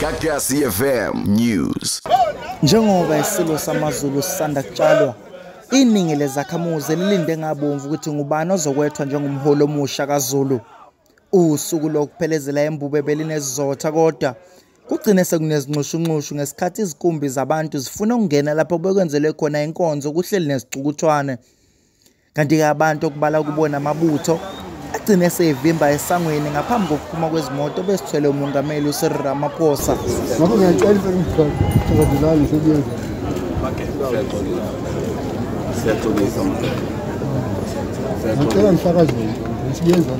Gagasi FM News. Njengoba isilo samaZulu sisanda kutshalwa, iningi lezakhamuzi lilinde ngabomvu ukuthi ngubani ozokwethwa njengomholi omusha kaZulu. Usuku lokuphelezela embube belinezizotha kodwa kugcine sekunezinxushunxushu ngesikhathi izikumbi zabantu zifuna ukungena lapho bekwenzelwe khona inkonzo kuhleli nezicukuthwane. Kanti-ke abantu okubala kubona amabutho agcine seyivimba esangweni ngaphambi kokuphuma kwezimoto besithwele umongameli uCyril Ramaphosa. Ngakho ngiyacela impela ngisebenza. Ngicela ngisakazele ngisiyenza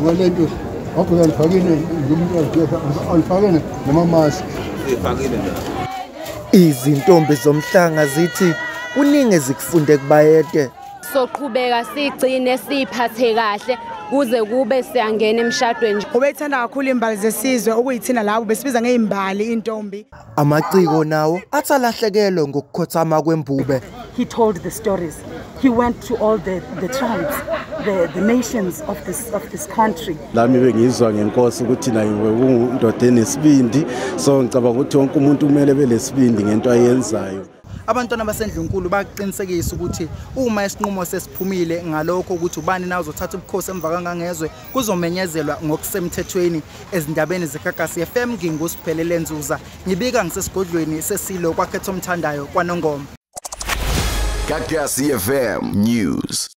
ngoba lento ngakho ngiyalifakile ngimntwana alifakele namamaski. Izintombi zomhlanga zithi kuningi zikufunde kubayede. soqhubeka sigcine siphathe kahle kuze kube siyangena emshadweni nje ubethanda kakhulu imbali zesizwe okuyithina labo besibiza ngeimbali intombi Amaciko nawo athalahlekelwe ngokukhothama kwembube. he told the stories. He went to all the, the tribes, the, the nations of this, of this country. lami bengizwa ngenkosi ukuthi nayo undoda enesibindi so ngicabanga ukuthi wonke umuntu kumele belesibindi ngento ayenzayo Abantwana basendlunkulu baqinisekisa ukuthi uma isinqumo sesiphumile ngalokho ukuthi ubani na uzothatha ubukhosi emva kangangezwe kuzomenyezelwa ngokusemthethweni. Ezindabeni zeGagasi FM ngingusiphelele nzuza ngibika ngisesigodlweni sesilo kwakhetha omthandayo kwanongoma Gagasi FM News.